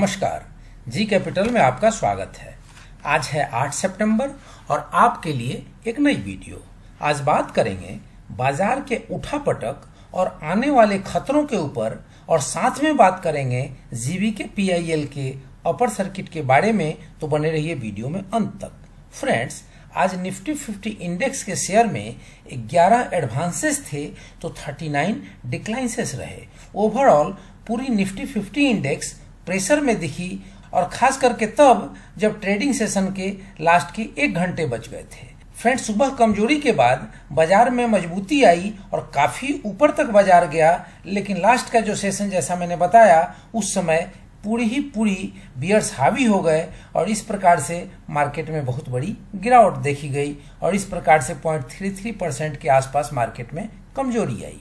नमस्कार। G capital में आपका स्वागत है। आज है 8 सितंबर और आपके लिए एक नई वीडियो। आज बात करेंगे बाज़ार के उठापटक और आने वाले खतरों के ऊपर और साथ में बात करेंगे जीवी के पीआईएल के अपर सर्किट के बारे में। तो बने रहिए वीडियो में अंत तक। फ्रेंड्स, आज निफ्टी 50 इंडेक्स के शेयर में 11 एडवांसेस थे तो 39 डिक्लाइंसेस रहे। ओवरऑल पूरी निफ्टी 50 इंडेक्स प्रेशर में दिखी और खास करके तब जब ट्रेडिंग सेशन के लास्ट के एक घंटे बच गए थे। फ्रेंड सुबह कमज़ोरी के बाद बाज़ार में मजबूती आई और काफ़ी ऊपर तक बाज़ार गया, लेकिन लास्ट का जो सेशन जैसा मैंने बताया, उस समय पूरी ही पूरी बियर्स हावी हो गए और इस प्रकार से मार्केट में बहुत बड़ी गिरावट देखी गई और इस प्रकार से पॉइंट थ्री थ्री परसेंट के आसपास मार्केट में कमज़ोरी आई।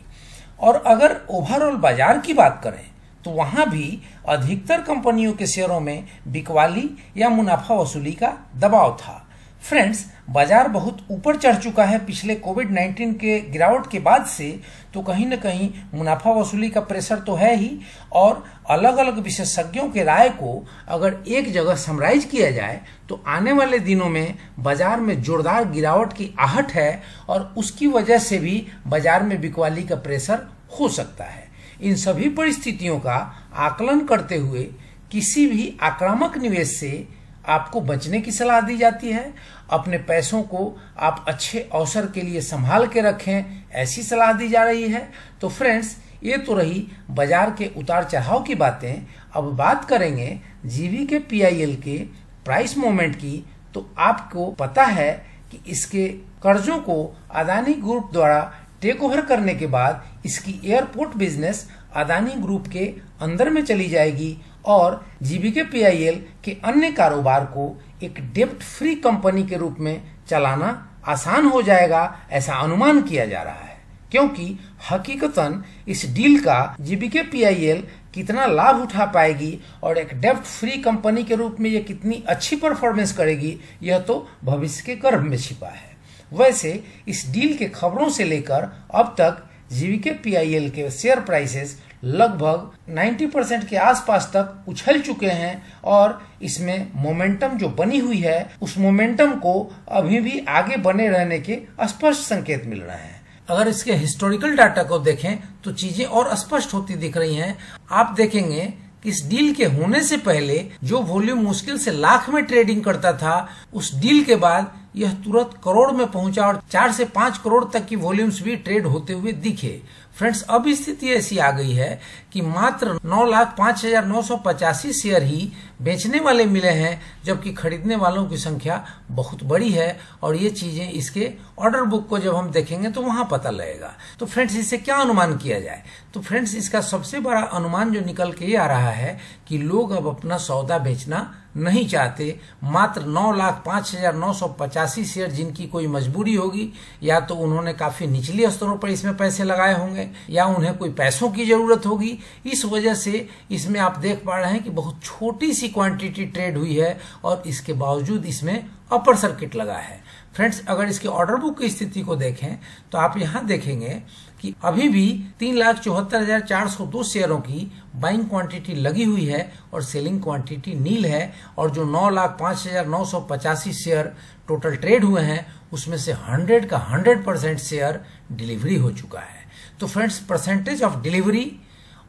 और अगर ओवरऑल बाज़ार की बात करें तो वहाँ भी अधिकतर कंपनियों के शेयरों में बिकवाली या मुनाफा वसूली का दबाव था। फ्रेंड्स, बाज़ार बहुत ऊपर चढ़ चुका है। पिछले कोविड 19 के गिरावट के बाद से तो कहीं न कहीं मुनाफा वसूली का प्रेशर तो है ही, और अलग अलग विशेषज्ञों के राय को अगर एक जगह समराइज किया जाए तो आने वाले दिनों में बाज़ार में जोरदार गिरावट की आहट है, और उसकी वजह से भी बाज़ार में बिकवाली का प्रेशर हो सकता है। इन सभी परिस्थितियों का आकलन करते हुए किसी भी आक्रामक निवेश से आपको बचने की सलाह दी जाती है। अपने पैसों को आप अच्छे अवसर के लिए संभाल के रखें, ऐसी सलाह दी जा रही है। तो फ्रेंड्स, ये तो रही बाज़ार के उतार चढ़ाव की बातें। अब बात करेंगे जीवी के पीआईएल के प्राइस मूवमेंट की। तो आपको पता है कि इसके कर्जों को अदानी ग्रुप द्वारा टेक ओवर करने के बाद इसकी एयरपोर्ट बिज़नेस अदानी ग्रुप के अंदर में चली जाएगी और जीबीके पीआईएल के अन्य कारोबार को एक डेप्ट फ्री कंपनी के रूप में चलाना आसान हो जाएगा, ऐसा अनुमान किया जा रहा है। क्योंकि हकीकतन इस डील का जीबीके पीआईएल कितना लाभ उठा पाएगी और एक डेप्ट फ्री कंपनी के रूप में ये कितनी अच्छी परफॉर्मेंस करेगी, यह तो भविष्य के गर्भ में छिपा है। वैसे, इस डील के खबरों से लेकर अब तक जीवीके पीआईएल के शेयर प्राइसेस लगभग 90 परसेंट के आसपास तक उछल चुके हैं और इसमें मोमेंटम जो बनी हुई है, उस मोमेंटम को अभी भी आगे बने रहने के स्पष्ट संकेत मिल रहे हैं। अगर इसके हिस्टोरिकल डाटा को देखें तो चीज़ें और स्पष्ट होती दिख रही हैं। आप देखेंगे कि इस डील के होने से पहले जो वॉल्यूम मुश्किल से लाख में ट्रेडिंग करता था, उस डील के बाद यह तुरंत करोड़ में पहुँचा और चार से पाँच करोड़ तक की वॉल्यूम्स भी ट्रेड होते हुए दिखे। फ्रेंड्स अब स्थिति ऐसी आ गई है कि मात्र नौ लाख पाँच हज़ार नौ सौ पचासी शेयर ही बेचने वाले मिले हैं, जबकि खरीदने वालों की संख्या बहुत बड़ी है और ये चीज़ें इसके ऑर्डर बुक को जब हम देखेंगे तो वहाँ पता लगेगा। तो फ्रेंड्स इससे क्या अनुमान किया जाए? तो फ्रेंड्स इसका सबसे बड़ा अनुमान जो निकल के आ रहा है कि लोग अब अपना सौदा बेचना नहीं चाहते, मात्र नौ लाख पाँच हज़ार नौ सौ पचासी शेयर जिनकी कोई मजबूरी होगी, या तो उन्होंने काफ़ी निचले स्तरों पर इसमें पैसे लगाए होंगे, या उन्हें कोई पैसों की ज़रूरत होगी। इस वजह से इसमें आप देख पा रहे हैं कि बहुत छोटी सी क्वांटिटी ट्रेड हुई है और इसके बावजूद इसमें अपर सर्किट लगा है। फ्रेंड्स, अगर इसके ऑर्डर बुक की स्थिति को देखें तो आप यहाँ देखेंगे कि अभी भी तीन लाख चौहत्तर हज़ार चार सौ दो शेयरों की बाइंग क्वांटिटी लगी हुई है और सेलिंग क्वांटिटी नील है और जो नौ लाख पाँच हज़ार नौ सौ पचासी शेयर टोटल ट्रेड हुए हैं, उसमें से हंड्रेड का हंड्रेड परसेंट शेयर डिलीवरी हो चुका है। तो फ्रेंड्स परसेंटेज ऑफ़ डिलीवरी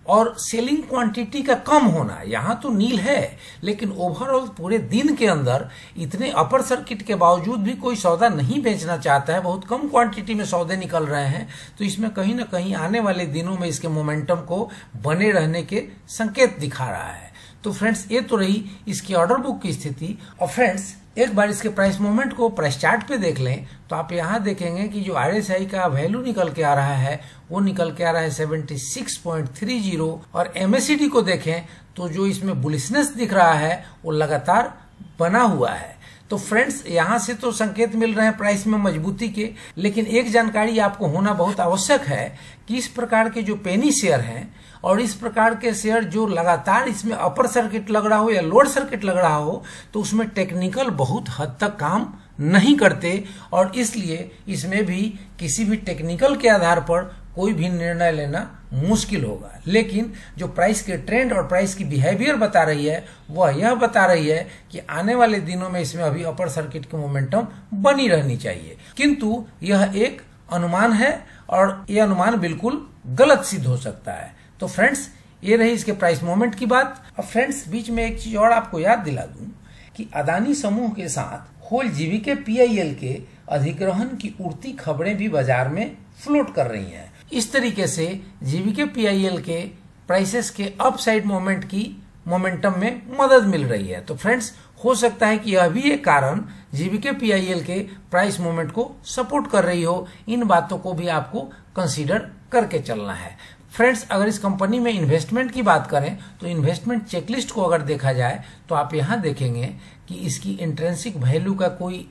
और सेलिंग क्वांटिटी का कम होना, यहाँ तो नील है, लेकिन ओवरऑल पूरे दिन के अंदर इतने अपर सर्किट के बावजूद भी कोई सौदा नहीं बेचना चाहता है, बहुत कम क्वांटिटी में सौदे निकल रहे हैं तो इसमें कहीं ना कहीं आने वाले दिनों में इसके मोमेंटम को बने रहने के संकेत दिखा रहा है। तो फ्रेंड्स ये तो रही इसकी ऑर्डर बुक की स्थिति। और फ्रेंड्स एक बार इसके प्राइस मूवमेंट को प्राइस चार्ट पे देख लें तो आप यहाँ देखेंगे कि जो आरएसआई का वैल्यू निकल के आ रहा है, वो निकल के आ रहा है 76.30 और एमएससीडी को देखें तो जो इसमें बुलिसनेस दिख रहा है, वो लगातार बना हुआ है। तो फ्रेंड्स यहाँ से तो संकेत मिल रहे हैं प्राइस में मजबूती के, लेकिन एक जानकारी आपको होना बहुत आवश्यक है कि इस प्रकार के जो पेनी शेयर हैं और इस प्रकार के शेयर जो लगातार इसमें अपर सर्किट लग रहा हो या लोअर सर्किट लग रहा हो तो उसमें टेक्निकल बहुत हद तक काम नहीं करते और इसलिए इसमें भी किसी भी टेक्निकल के आधार पर कोई भी निर्णय लेना मुश्किल होगा। लेकिन जो प्राइस के ट्रेंड और प्राइस की बिहेवियर बता रही है, वह यह बता रही है कि आने वाले दिनों में इसमें अभी अपर सर्किट की मोमेंटम बनी रहनी चाहिए। किंतु यह एक अनुमान है और यह अनुमान बिल्कुल गलत सिद्ध हो सकता है। तो फ्रेंड्स ये रही इसके प्राइस मूवमेंट की बात। अब फ्रेंड्स बीच में एक चीज़ और आपको याद दिला दूँ कि अदानी समूह के साथ होल जीवीके पीआईएल के अधिग्रहण की उड़ती खबरें भी बाज़ार में फ्लोट कर रही हैं। इस तरीके से जीवीके पीआईएल के प्राइसेस के अपसाइड मोमेंट की मोमेंटम में मदद मिल रही है। तो फ्रेंड्स हो सकता है कि यह भी एक कारण जीवीके पीआईएल के प्राइस मूवमेंट को सपोर्ट कर रही हो। इन बातों को भी आपको कंसीडर करके चलना है। फ्रेंड्स अगर इस कंपनी में इन्वेस्टमेंट की बात करें तो इन्वेस्टमेंट चेकलिस्ट को अगर देखा जाए तो आप यहाँ देखेंगे कि इसकी इंट्रेंसिक वैल्यू का कोई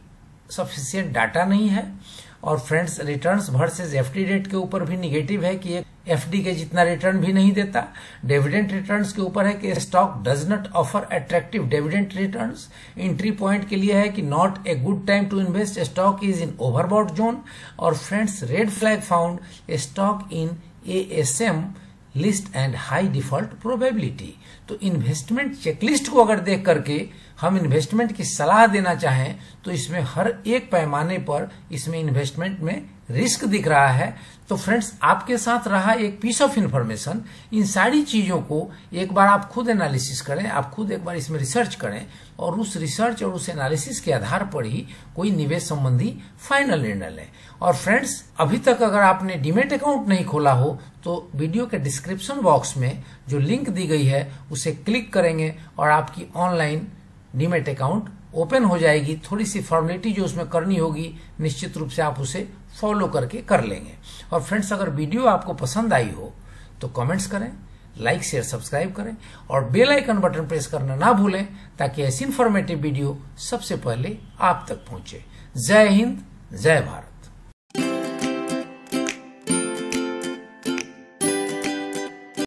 सफिशियंट डाटा नहीं है और friends returns versus FD rate के ऊपर भी निगेटिव है कि एफडी के जितना रिटर्न भी नहीं देता। डिविडेंड रिटर्न्स के ऊपर है कि stock does not offer attractive dividend returns entry point के लिए है कि not a good time to invest stock is in overbought zone और friends red flag found stock in ASM list and high default probability तो investment checklist को अगर देख करके हम इन्वेस्टमेंट की सलाह देना चाहें तो इसमें हर एक पैमाने पर इसमें इन्वेस्टमेंट में रिस्क दिख रहा है। तो फ्रेंड्स आपके साथ रहा एक पीस ऑफ़ इन्फॉर्मेशन इन सारी चीज़ों को एक बार आप खुद एनालिसिस करें, आप खुद एक बार इसमें रिसर्च करें और उस रिसर्च और उस एनालिसिस के आधार पर ही कोई निवेश संबंधी फाइनल निर्णय लें। और फ्रेंड्स अभी तक अगर आपने डीमेट अकाउंट नहीं खोला हो तो वीडियो के डिस्क्रिप्शन बॉक्स में जो लिंक दी गई है, उसे क्लिक करेंगे और आपकी ऑनलाइन डीमेट अकाउंट ओपन हो जाएगी। थोड़ी सी फॉर्मेलिटी जो उसमें करनी होगी, निश्चित रूप से आप उसे फॉलो करके कर लेंगे। और फ्रेंड्स अगर वीडियो आपको पसंद आई हो तो कमेंट्स करें लाइक शेयर सब्सक्राइब करें और बेल आइकन बटन प्रेस करना ना भूलें, ताकि ऐसी इन्फॉर्मेटिव वीडियो सबसे पहले आप तक पहुँचे। जय हिंद, जय भारत।